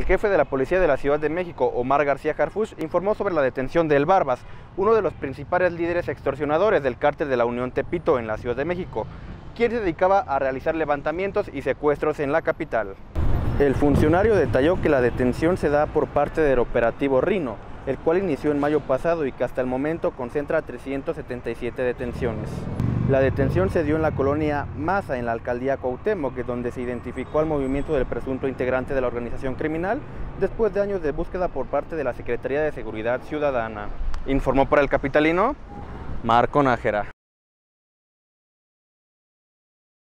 El jefe de la Policía de la Ciudad de México, Omar García Harfuch, informó sobre la detención de El Barbas, uno de los principales líderes extorsionadores del cártel de la Unión Tepito en la Ciudad de México, quien se dedicaba a realizar levantamientos y secuestros en la capital. El funcionario detalló que la detención se da por parte del operativo Rino, el cual inició en mayo pasado y que hasta el momento concentra 377 detenciones. La detención se dio en la colonia Maza, en la alcaldía Cuauhtémoc, donde se identificó al movimiento del presunto integrante de la organización criminal después de años de búsqueda por parte de la Secretaría de Seguridad Ciudadana. Informó para el Capitalino Marco Nájera.